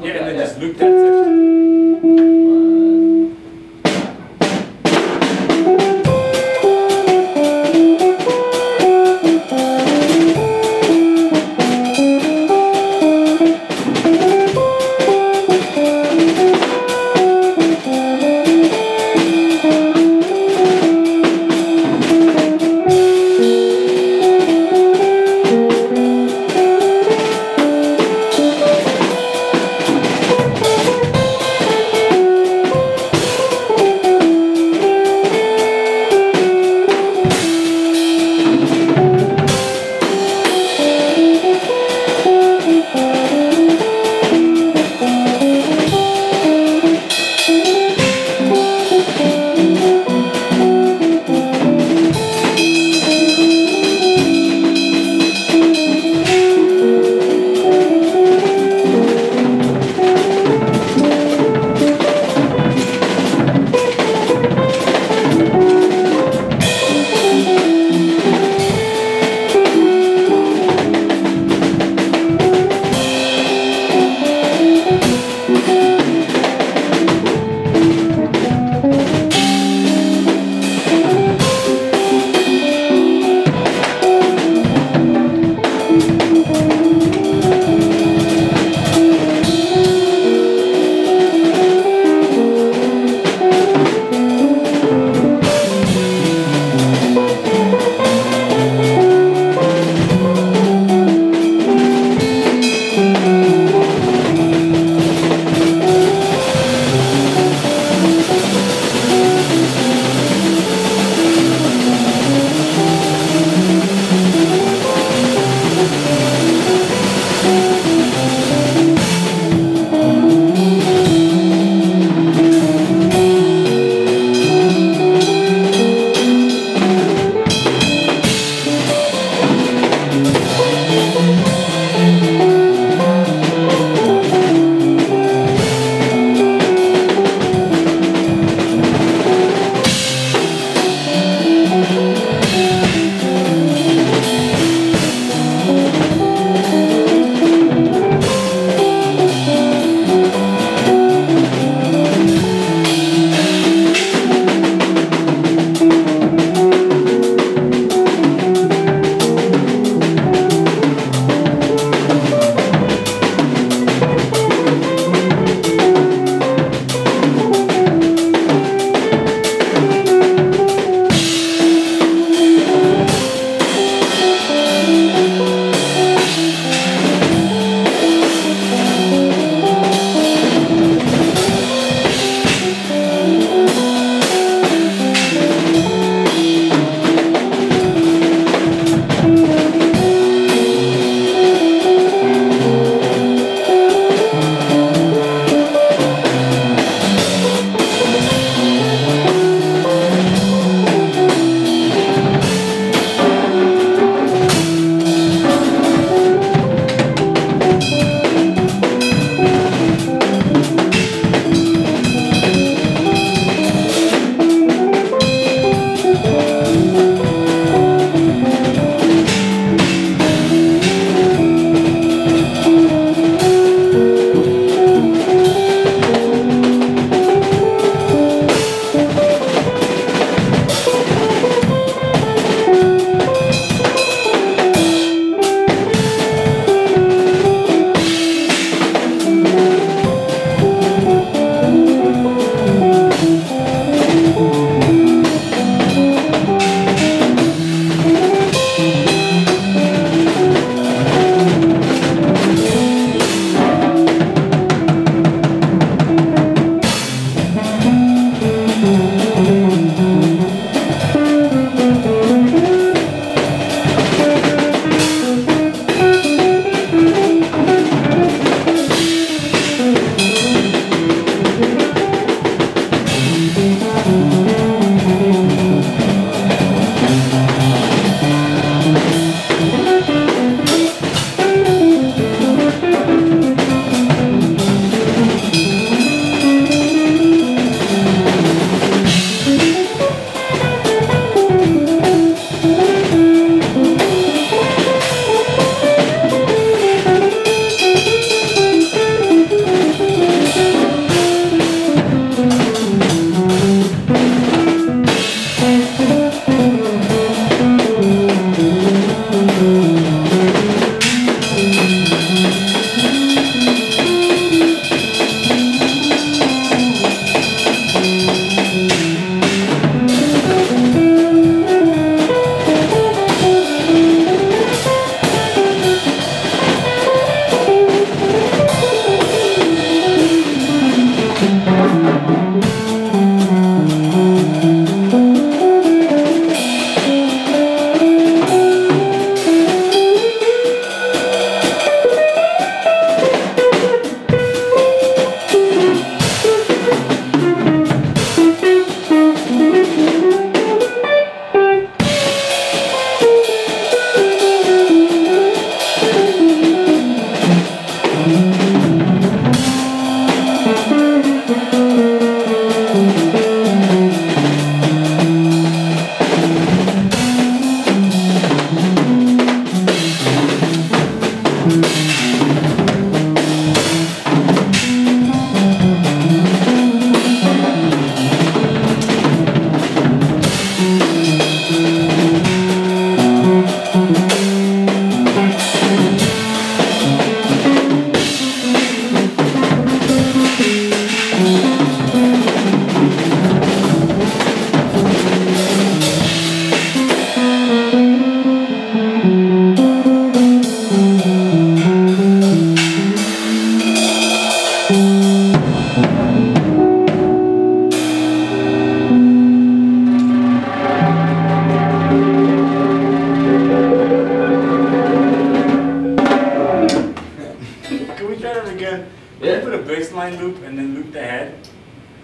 Yeah, and then just loop that section.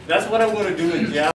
That's what I want to do in Java.